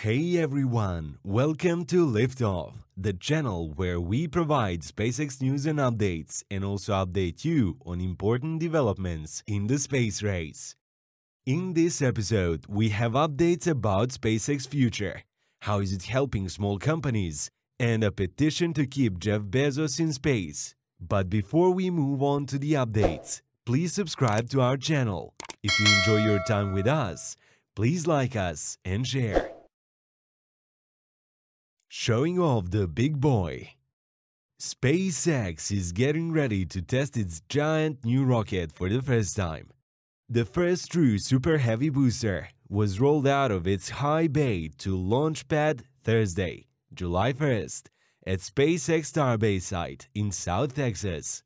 Hey everyone, welcome to Liftoff, the channel where we provide SpaceX news and updates and also update you on important developments in the space race. In this episode, we have updates about SpaceX future, how is it helping small companies, and a petition to keep Jeff Bezos in space. But before we move on to the updates, please subscribe to our channel. If you enjoy your time with us, please like us and share. Showing off the big boy. SpaceX is getting ready to test its giant new rocket for the first time. The first true Super Heavy booster was rolled out of its high bay to launch pad Thursday, July 1st, at SpaceX Starbase site in South Texas.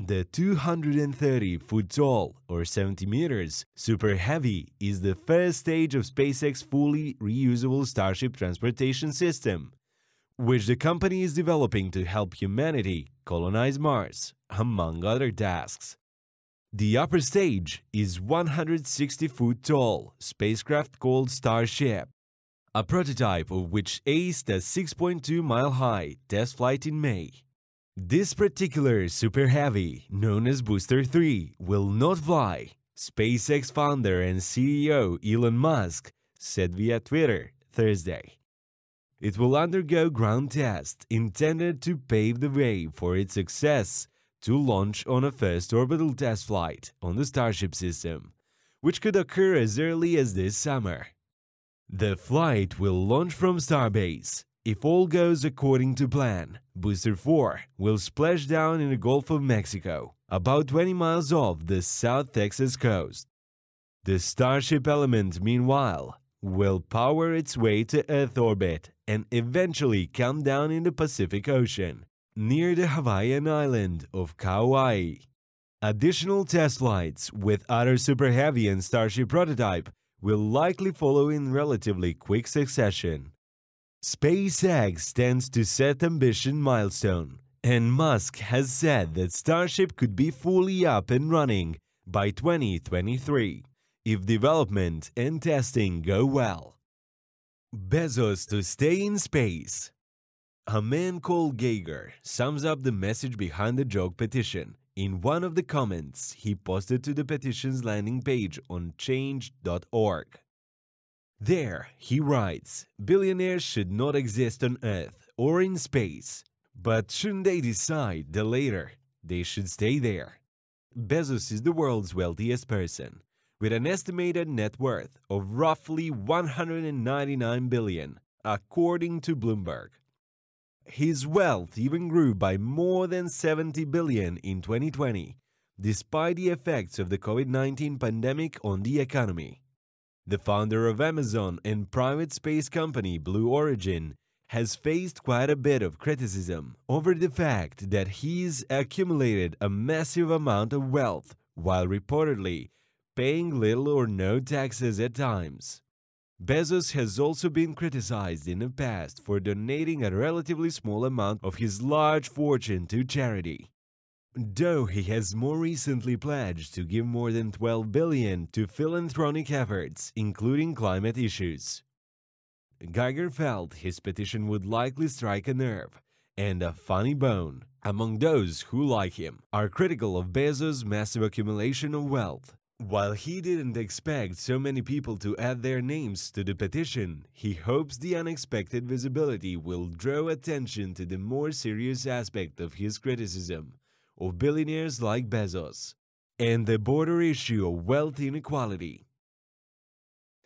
The 230 foot tall or 70 meters Super Heavy is the first stage of SpaceX fully reusable Starship transportation system, which the company is developing to help humanity colonize Mars, among other tasks. The upper stage is 160 foot tall spacecraft called Starship, a prototype of which aced a 6.2 mile high test flight in May. This particular Super Heavy, known as Booster 3, will not fly, SpaceX founder and CEO Elon Musk said via Twitter Thursday. It will undergo ground tests intended to pave the way for its success to launch on a first orbital test flight on the Starship system, which could occur as early as this summer. The flight will launch from Starbase if all goes according to plan, Booster 4 will splash down in the Gulf of Mexico, about 20 miles off the South Texas coast. The Starship element, meanwhile, will power its way to Earth orbit and eventually come down in the Pacific Ocean, near the Hawaiian island of Kauai. Additional test flights with other Super Heavy and Starship prototype will likely follow in relatively quick succession. SpaceX stands to set ambition milestone, and Musk has said that Starship could be fully up and running by 2023 if development and testing go well. Bezos to stay in space. A man called Geiger sums up the message behind the joke petition in one of the comments he posted to the petition's landing page on change.org. There, he writes, billionaires should not exist on Earth or in space, but shouldn't they decide the later, they should stay there. Bezos is the world's wealthiest person, with an estimated net worth of roughly 199 billion, according to Bloomberg. His wealth even grew by more than 70 billion in 2020, despite the effects of the COVID-19 pandemic on the economy. The founder of Amazon and private space company Blue Origin has faced quite a bit of criticism over the fact that he's accumulated a massive amount of wealth while reportedly paying little or no taxes at times. Bezos has also been criticized in the past for donating a relatively small amount of his large fortune to charity though he has more recently pledged to give more than 12 billion to philanthropic efforts, including climate issues. Geiger felt his petition would likely strike a nerve and a funny bone among those who, like him, are critical of Bezos' massive accumulation of wealth. While he didn't expect so many people to add their names to the petition, he hopes the unexpected visibility will draw attention to the more serious aspect of his criticism of billionaires like Bezos and the border issue of wealth inequality.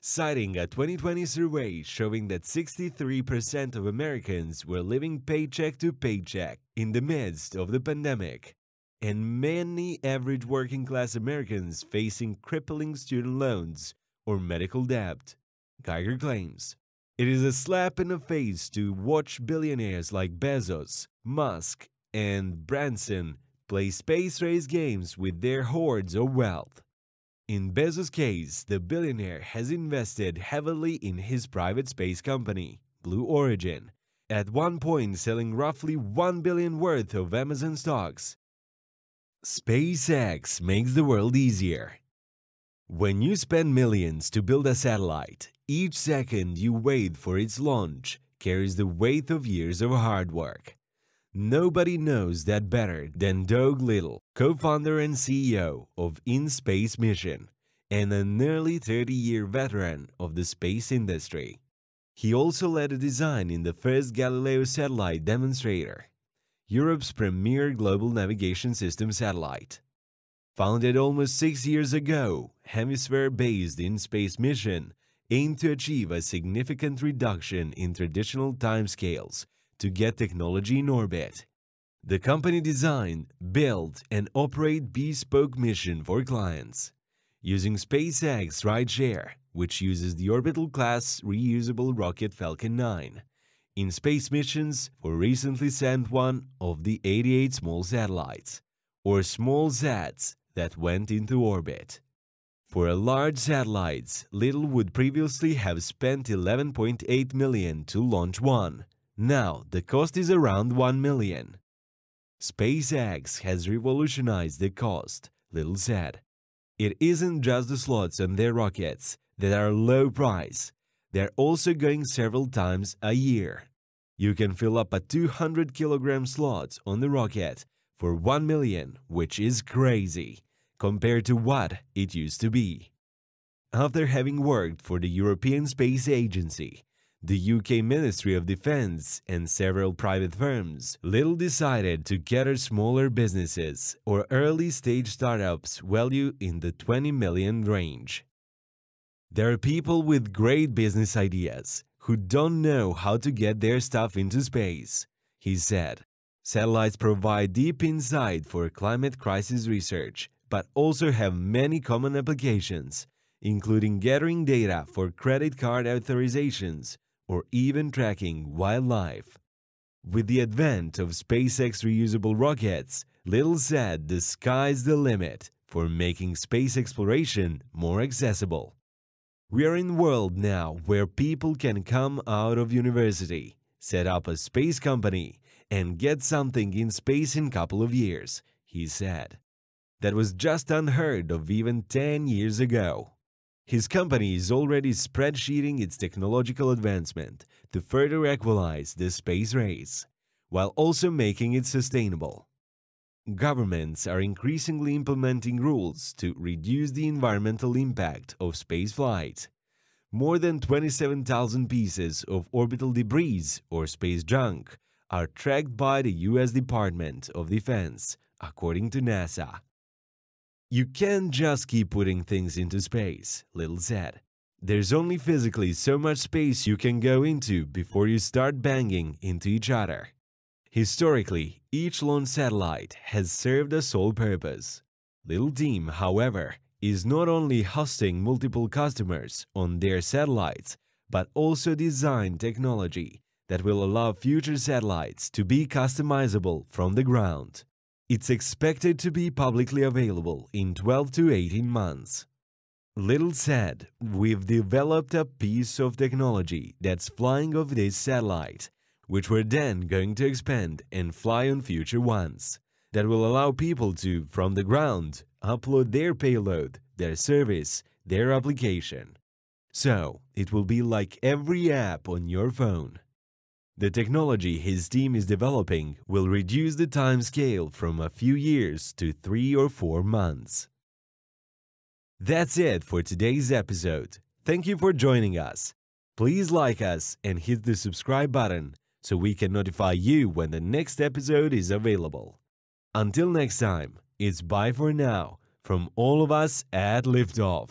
Citing a 2020 survey showing that 63% of Americans were living paycheck to paycheck in the midst of the pandemic, and many average working class Americans facing crippling student loans or medical debt, Geiger claims. It is a slap in the face to watch billionaires like Bezos, Musk, and Branson play space race games with their hordes of wealth. In Bezos' case, the billionaire has invested heavily in his private space company, Blue Origin, at one point selling roughly 1 billion worth of Amazon stocks. SpaceX makes the world easier. When you spend millions to build a satellite, each second you wait for its launch carries the weight of years of hard work. Nobody knows that better than Doug Liddle, co-founder and CEO of In-Space Mission, and a nearly 30-year veteran of the space industry. He also led the design in the first Galileo satellite demonstrator, Europe's premier global navigation system satellite. Founded almost six years ago, Hampshire-based In-Space Mission aimed to achieve a significant reduction in traditional timescales to get technology in orbit. The company designed, built, and operate bespoke mission for clients. Using SpaceX Rideshare, which uses the orbital class reusable rocket Falcon 9. In space missions for recently sent one of the 88 small satellites, or small sats that went into orbit. For a large satellites, Liddle would previously have spent 11.8 million to launch one. Now the cost is around 1 million. SpaceX has revolutionized the cost, Liddle said. It isn't just the slots on their rockets that are low price. They're also going several times a year. You can fill up a 200 kilogram slot on the rocket for 1 million, which is crazy compared to what it used to be. After having worked for the European Space Agency, the UK Ministry of Defence and several private firms, Liddle decided to gather smaller businesses or early-stage startups value in the 20 million range. There are people with great business ideas who don't know how to get their stuff into space, he said. Satellites provide deep insight for climate crisis research, but also have many common applications, including gathering data for credit card authorizations or even tracking wildlife. With the advent of SpaceX reusable rockets, Liddle said the sky's the limit for making space exploration more accessible. We are in a world now where people can come out of university, set up a space company, and get something in space in a couple of years, he said. That was just unheard of even 10 years ago. His company is already spreadsheeting its technological advancement to further equalize the space race, while also making it sustainable. Governments are increasingly implementing rules to reduce the environmental impact of spaceflight. More than 27,000 pieces of orbital debris or space junk are tracked by the US Department of Defense, according to NASA. You can't just keep putting things into space, Liddle said. There's only physically so much space you can go into before you start banging into each other. Historically, each launch satellite has served a sole purpose. Liddle Team, however, is not only hosting multiple customers on their satellites, but also design technology that will allow future satellites to be customizable from the ground. It's expected to be publicly available in 12 to 18 months. Liddle said, we've developed a piece of technology that's flying off this satellite, which we're then going to expand and fly on future ones, that will allow people to, from the ground, upload their payload, their service, their application. So, it will be like every app on your phone. The technology his team is developing will reduce the time scale from a few years to three or four months. That's it for today's episode. Thank you for joining us. Please like us and hit the subscribe button so we can notify you when the next episode is available. Until next time, it's bye for now from all of us at Liftoff.